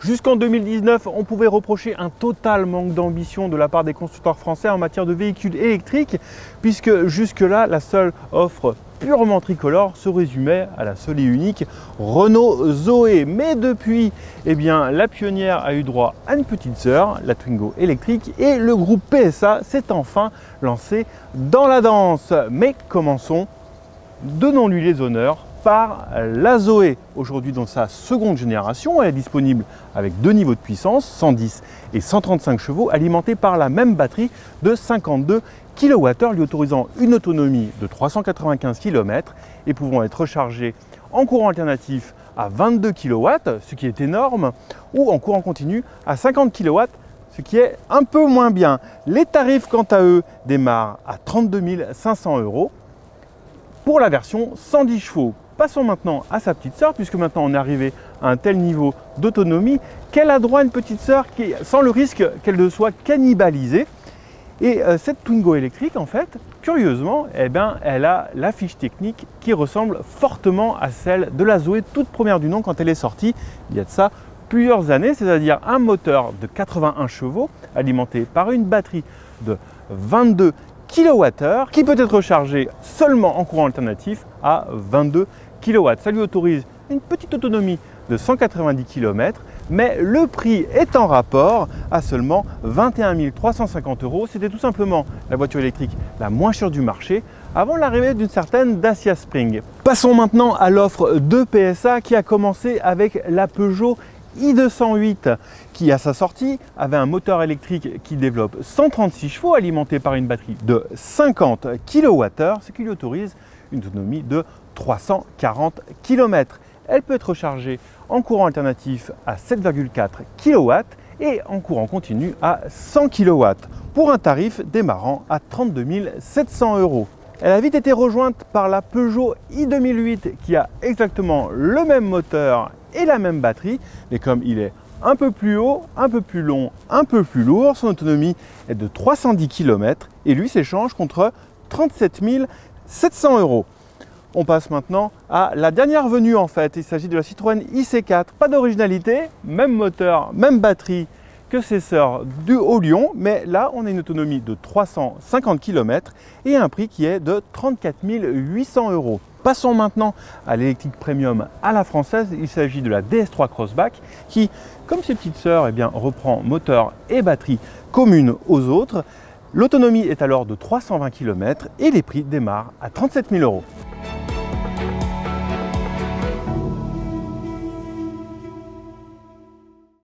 Jusqu'en 2019, on pouvait reprocher un total manque d'ambition de la part des constructeurs français en matière de véhicules électriques, puisque jusque-là, la seule offre purement tricolore se résumait à la seule et unique Renault Zoé. Mais depuis, eh bien, la pionnière a eu droit à une petite sœur, la Twingo électrique, et le groupe PSA s'est enfin lancé dans la danse. Mais commençons, donnons-lui les honneurs par la Zoé. Aujourd'hui dans sa seconde génération, elle est disponible avec deux niveaux de puissance, 110 et 135 chevaux, alimentés par la même batterie de 52 kWh, lui autorisant une autonomie de 395 km et pouvant être rechargé en courant alternatif à 22 kW, ce qui est énorme, ou en courant continu à 50 kW, ce qui est un peu moins bien. Les tarifs, quant à eux, démarrent à 32 500 euros pour la version 110 chevaux. Passons maintenant à sa petite sœur, puisque maintenant on est arrivé à un tel niveau d'autonomie qu'elle a droit à une petite sœur sans le risque qu'elle ne soit cannibalisée. Et euh, cette Twingo électrique, en fait, curieusement, eh ben, elle a la fiche technique qui ressemble fortement à celle de la Zoé toute première du nom quand elle est sortie, il y a de ça plusieurs années, c'est-à-dire un moteur de 81 chevaux alimenté par une batterie de 22 kWh qui peut être rechargé seulement en courant alternatif à 22 kW. Ça lui autorise une petite autonomie de 190 km, mais le prix est en rapport à seulement 21 350 euros. C'était tout simplement la voiture électrique la moins chère du marché avant l'arrivée d'une certaine Dacia Spring. Passons maintenant à l'offre de PSA qui a commencé avec la Peugeot i208 qui à sa sortie avait un moteur électrique qui développe 136 chevaux alimenté par une batterie de 50 kWh, ce qui lui autorise une autonomie de 340 km. Elle peut être rechargée en courant alternatif à 7,4 kW et en courant continu à 100 kW pour un tarif démarrant à 32 700 euros. Elle a vite été rejointe par la Peugeot i2008 qui a exactement le même moteur et la même batterie, mais comme il est un peu plus haut, un peu plus long, un peu plus lourd, son autonomie est de 310 km et lui s'échange contre 37 700 euros. On passe maintenant à la dernière venue en fait. Il s'agit de la Citroën IC4. Pas d'originalité, même moteur, même batterie que ses sœurs du Haut-Lyon, mais là on a une autonomie de 350 km et un prix qui est de 34 800 euros. Passons maintenant à l'électrique premium à la française. Il s'agit de la DS3 Crossback qui, comme ses petites sœurs, eh reprend moteur et batterie communes aux autres. L'autonomie est alors de 320 km et les prix démarrent à 37 000 euros.